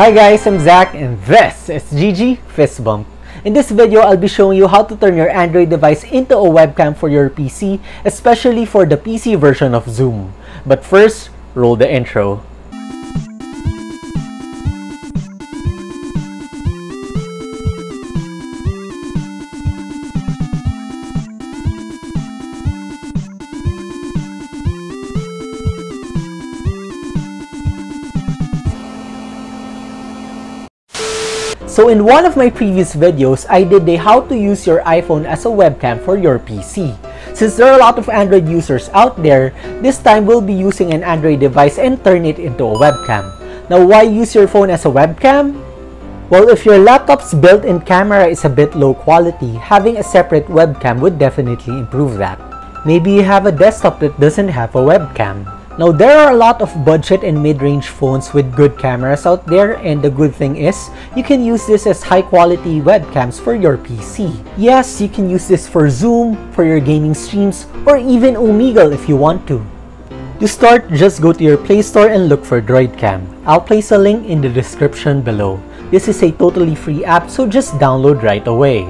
Hi guys, I'm Zach and this is GG Fist. In this video, I'll be showing you how to turn your Android device into a webcam for your PC, especially for the PC version of Zoom. But first, roll the intro. So in one of my previous videos, I did a how to use your iPhone as a webcam for your PC. Since there are a lot of Android users out there, this time we'll be using an Android device and turn it into a webcam. Now why use your phone as a webcam? Well, if your laptop's built-in camera is a bit low quality, having a separate webcam would definitely improve that. Maybe you have a desktop that doesn't have a webcam. Now, there are a lot of budget and mid-range phones with good cameras out there and the good thing is, you can use this as high-quality webcams for your PC. Yes, you can use this for Zoom, for your gaming streams, or even Omegle if you want to. To start, just go to your Play Store and look for DroidCam. I'll place a link in the description below. This is a totally free app so just download right away.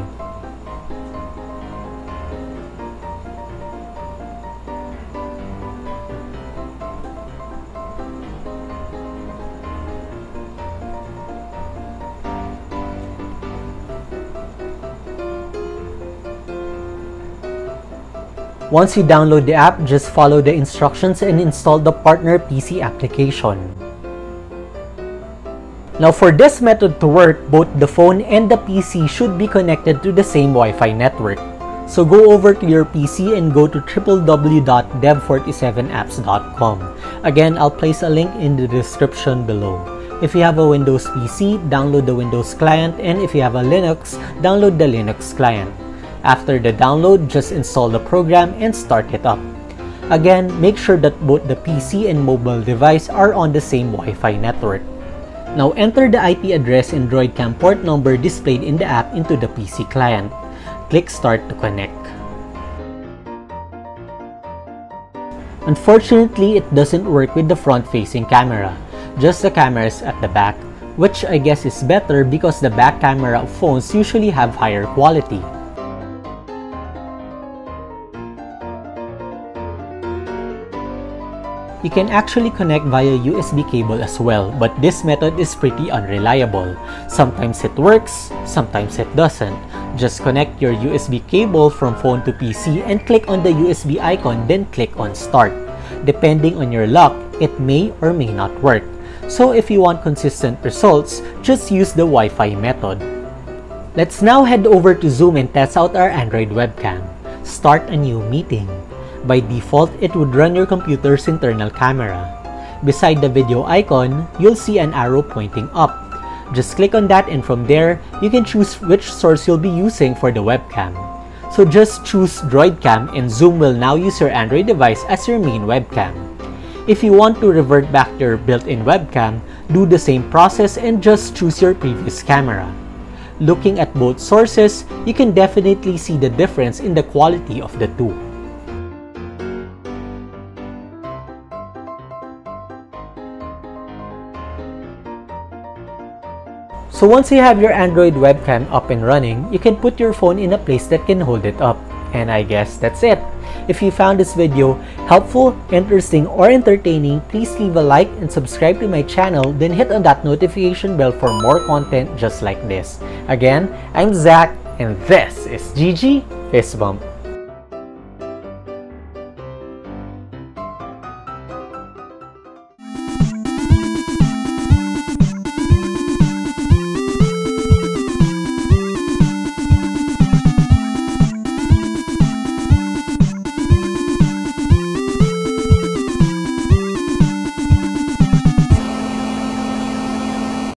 Once you download the app, just follow the instructions and install the Partner PC application. Now for this method to work, both the phone and the PC should be connected to the same Wi-Fi network. So go over to your PC and go to www.dev47apps.com. Again, I'll place a link in the description below. If you have a Windows PC, download the Windows client and if you have a Linux, download the Linux client. After the download, just install the program and start it up. Again, make sure that both the PC and mobile device are on the same Wi-Fi network. Now enter the IP address and DroidCam port number displayed in the app into the PC client. Click Start to connect. Unfortunately, it doesn't work with the front-facing camera, just the cameras at the back, which I guess is better because the back camera of phones usually have higher quality. You can actually connect via USB cable as well, but this method is pretty unreliable. Sometimes it works, sometimes it doesn't. Just connect your USB cable from phone to PC and click on the USB icon then click on start. Depending on your luck, it may or may not work. So if you want consistent results, just use the Wi-Fi method. Let's now head over to Zoom and test out our Android webcam. Start a new meeting. By default, it would run your computer's internal camera. Beside the video icon, you'll see an arrow pointing up. Just click on that and from there, you can choose which source you'll be using for the webcam. So just choose DroidCam and Zoom will now use your Android device as your main webcam. If you want to revert back to your built-in webcam, do the same process and just choose your previous camera. Looking at both sources, you can definitely see the difference in the quality of the two. So once you have your Android webcam up and running, you can put your phone in a place that can hold it up. And I guess that's it. If you found this video helpful, interesting, or entertaining, please leave a like and subscribe to my channel, then hit on that notification bell for more content just like this. Again, I'm Zach, and this is GG Fist Bump.